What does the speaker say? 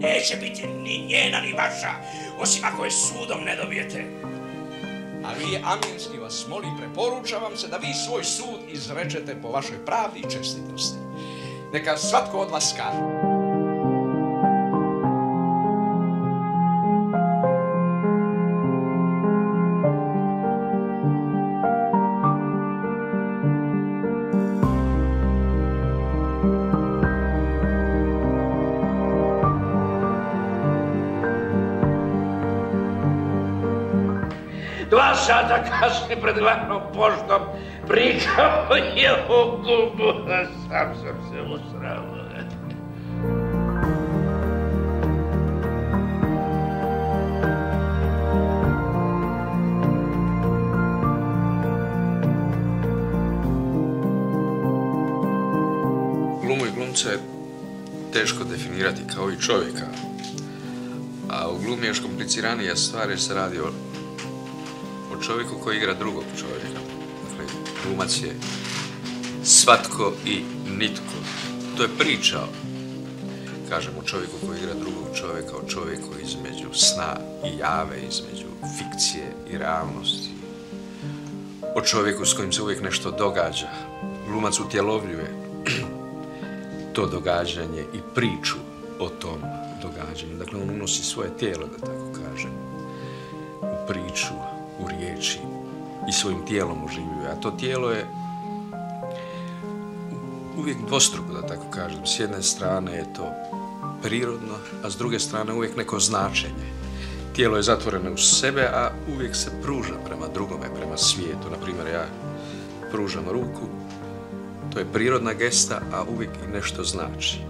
neće biti ni njena ni vaša, osim ako je sudom ne dobijete. A vi, Aminski, vas molim, preporučam vam se da vi svoj sud izrečete po vašoj pravdi i čestitosti. Neka svatko od vas kaže. Dva sata kasnije pred glavnom poštom prikao je u gubu, sam sam se usrao. Glumu i glumca je teško definirati kao i čovjeka. A u glumi još kompliciranija stvar jer se radi o čovjeku koji igra drugog čovjeka. Dakle, glumac je svatko i nitko. To je priča, kažem, o čovjeku koji igra drugog čovjeka, o čovjeku između sna i jave, između fikcije i realnosti. O čovjeku s kojim se uvijek nešto događa. Glumac utjelovljuje to događanje i priču o tom događanju. Dakle, on unosi svoje tijelo, da tako kažem, u priču, u riječi i svojim tijelom oživljuje. A to tijelo je uvijek dvostruko, da tako kažem. S jedne strane je to prirodno, a s druge strane uvijek neko značenje. Tijelo je zatvoreno u sebe, a uvijek se pruža prema drugome, prema svijetu. Naprimjer, ja pružam ruku, to je prirodna gesta, a uvijek i nešto znači.